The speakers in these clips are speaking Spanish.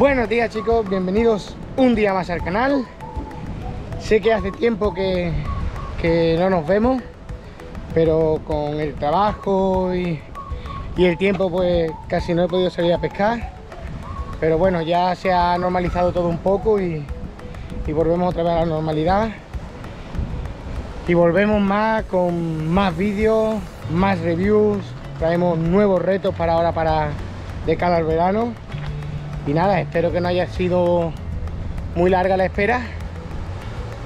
Buenos días chicos, bienvenidos un día más al canal. Sé que hace tiempo que, que no nos vemos Pero con el trabajo y, y el tiempo pues casi no he podido salir a pescar. Pero bueno, ya se ha normalizado todo un poco y, y volvemos otra vez a la normalidad. Y volvemos más con más vídeos, más reviews, traemos nuevos retos para ahora para de cara al verano y nada, espero que no haya sido muy larga la espera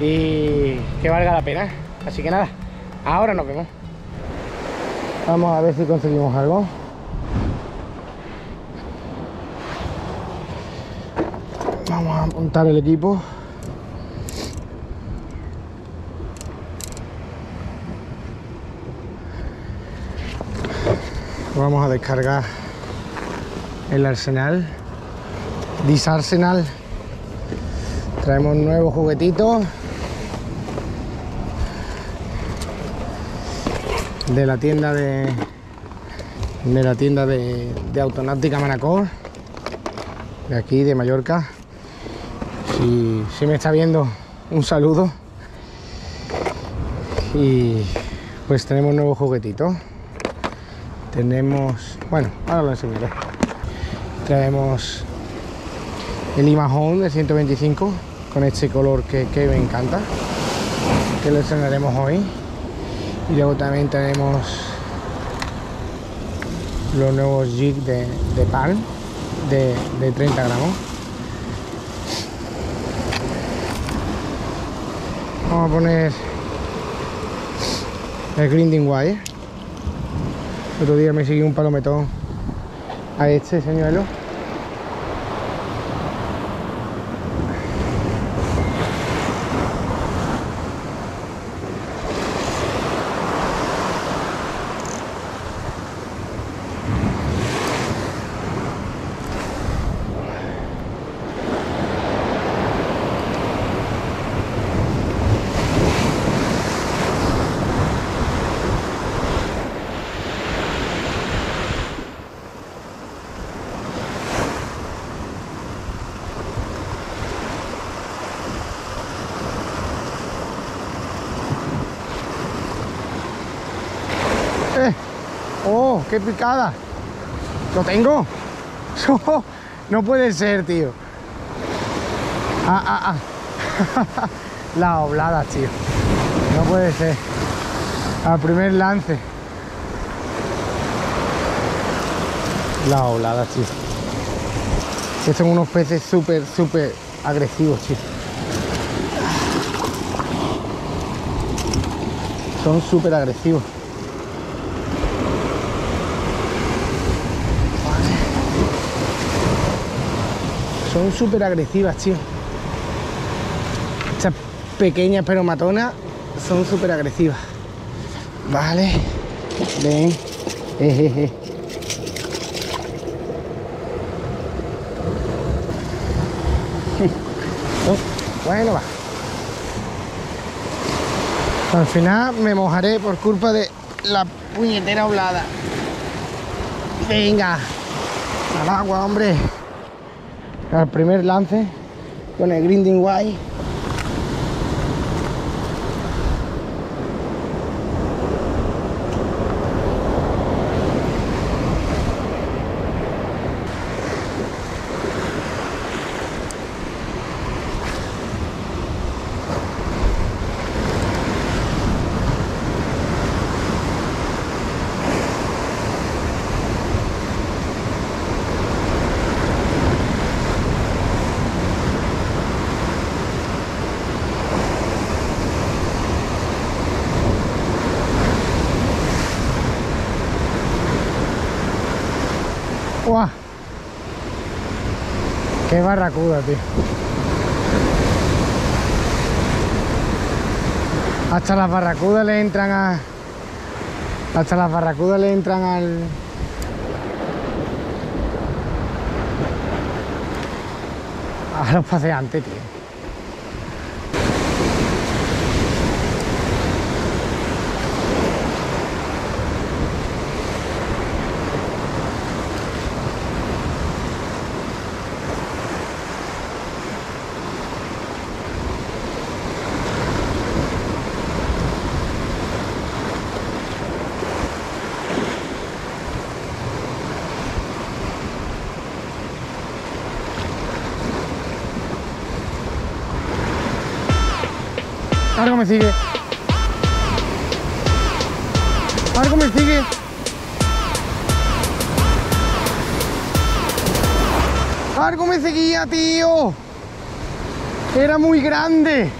y que valga la pena. Así que nada, ahora nos vemos. Vamos a ver si conseguimos algo. Vamos a montar el equipo. Vamos a descargar el arsenal. This Arsenal. Traemos nuevos juguetitos. De la tienda de. De la tienda de, de Autonáutica Manacor. De aquí, de Mallorca. Si, me está viendo, un saludo. Y pues tenemos nuevos juguetitos. Tenemos. Bueno, ahora lo enseñaré. Traemos el Imahon de 125 con este color que, que, me encanta que lo estrenaremos hoy. Y luego también tenemos los nuevos jig de, de pan de, de, 30 gramos. Vamos a poner el grinding wire. Otro día me siguió un palometón. A este señuelo ¡Oh, qué picada! ¿Lo tengo? no puede ser, tío. Ah, ah, ah. La oblada, tío. No puede ser. Al primer lance. La oblada, tío. Que son unos peces súper, súper agresivos, tío. Son súper agresivos. Son súper agresivas, tío. Estas pequeñas pero matonas son súper agresivas. Vale. Ven. Jejeje. Oh, bueno, va. Al final me mojaré por culpa de la puñetera oblada. Venga. Al agua, hombre al primer lance con el grinding white ¡Guau! ¡Qué barracuda, tío! Hasta las barracudas le entran a... Hasta las barracudas le entran al... A los paseantes, tío. Algo me sigue. Algo me sigue. Algo me seguía, tío. Era muy grande.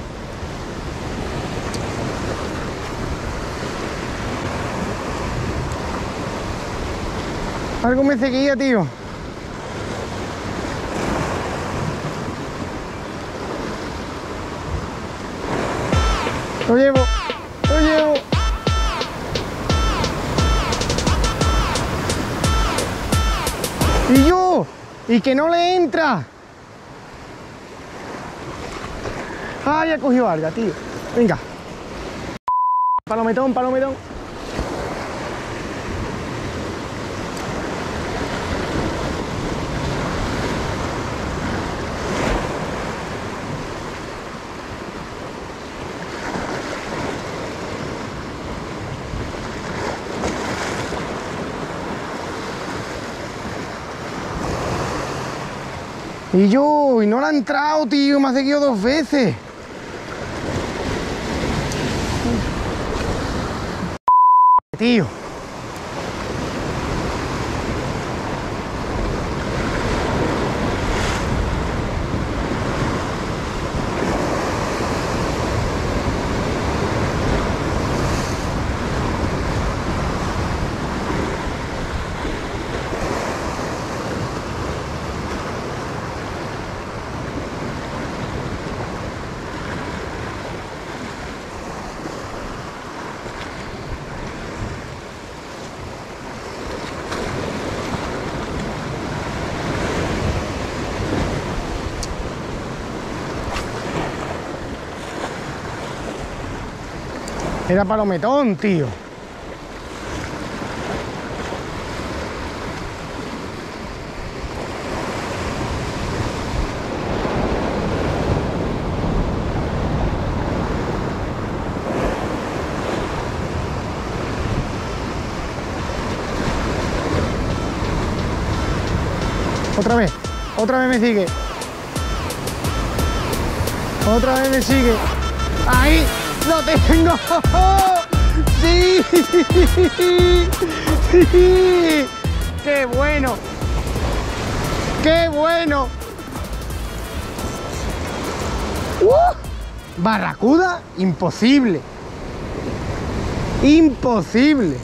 Algo me seguía, tío. Lo llevo, lo llevo. Y yo, y que no le entra. Ah, ya cogió alga, tío. Venga. Palometón, palometón. Y yo, y no la ha entrado, tío, me ha seguido dos veces. Tío. Era palometón, tío. Otra vez, otra vez me sigue. Otra vez me sigue. Ahí. ¡Lo tengo! ¡Sí! ¡Qué bueno! ¡Qué bueno! ¡Uh! Barracuda, imposible. Imposible.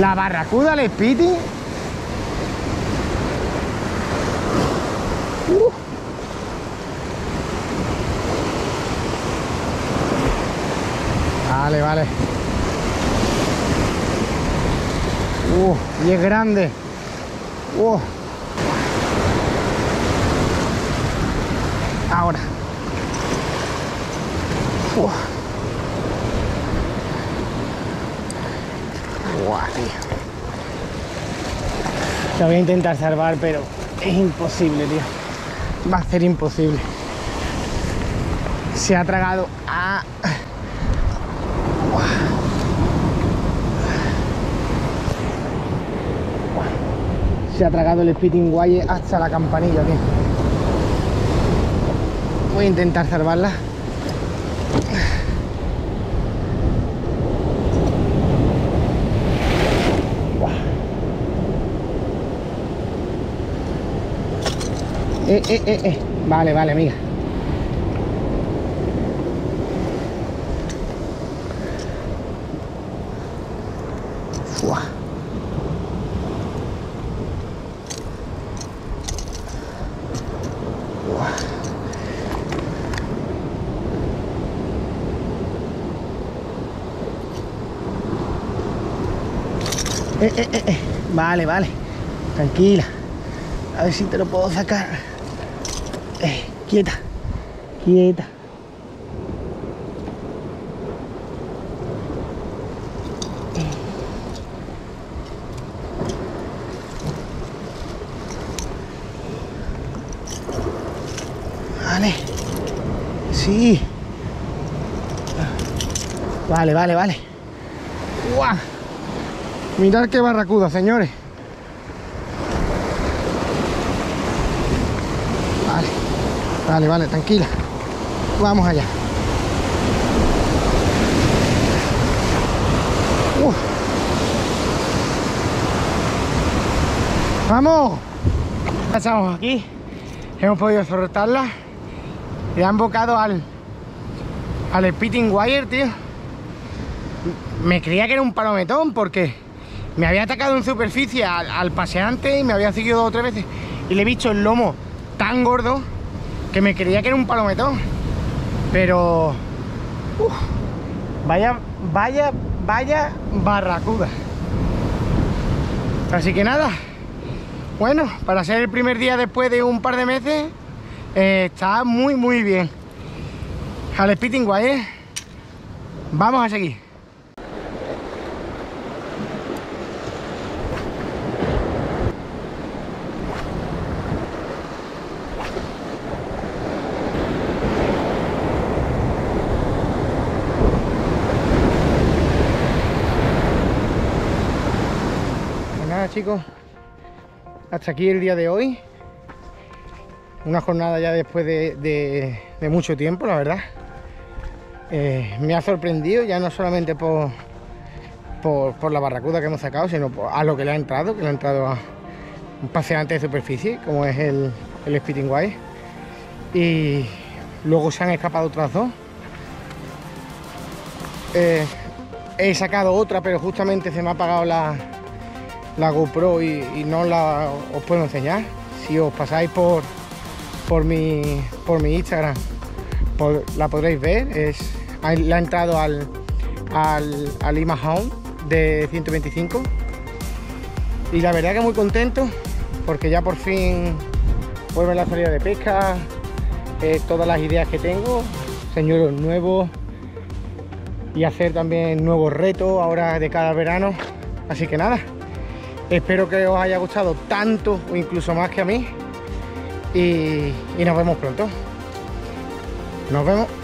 La barracuda le spitting. Uh. Uh, y es grande. Uh. Ahora. Uh. Lo voy a intentar salvar, pero es imposible, tío. Va a ser imposible. Se ha tragado a... se ha tragado el spitting wire hasta la campanilla, tío. Voy a intentar salvarla. Eh, eh, eh, eh. Vale, vale, amiga. Eh, eh, eh, eh. Vale, vale. Tranquila. A ver si te lo puedo sacar. Eh, quieta. Quieta. Vale. Sí. Vale, vale, vale. ¡Guau! Mirad qué barracuda, señores. Vale. Vale, vale, tranquila. Vamos allá. Uf. ¡Vamos! Ya estamos aquí. Hemos podido soltarla. Y han bocado al, al Spitting Wire, tío. Me creía que era un palometón porque me había atacado en superficie al, paseante y me había seguido dos o tres veces. Y le he visto el lomo tan gordo que me creía que era un palometón. Pero... vaya, vaya, vaya barracuda. Así que nada. Bueno, para ser el primer día después de un par de meses, eh, está muy, muy bien. Al Spitting Wire, vamos a seguir. Chicos, hasta aquí el día de hoy. Una jornada ya después de, mucho tiempo, la verdad. Eh, me ha sorprendido ya no solamente por, por, la barracuda que hemos sacado, sino por- a lo que le ha entrado, que le ha entrado a un paseante de superficie, como es el, el Spitting Wire. Y luego se han escapado otras dos. Eh, he sacado otra, pero justamente se me ha apagado la, la GoPro y, no la os puedo enseñar. Si os pasáis por, por, mi, por mi Instagram, por- la podréis ver. Es, le ha entrado al, al, al Lima Hound de 125. Y la verdad que muy contento porque ya por fin vuelve la salida de pesca, eh, todas las ideas que tengo, señuelos nuevos y hacer también nuevos retos ahora de cada verano. Así que nada, espero que os haya gustado tanto o incluso más que a mí y, nos vemos pronto. Nos vemos.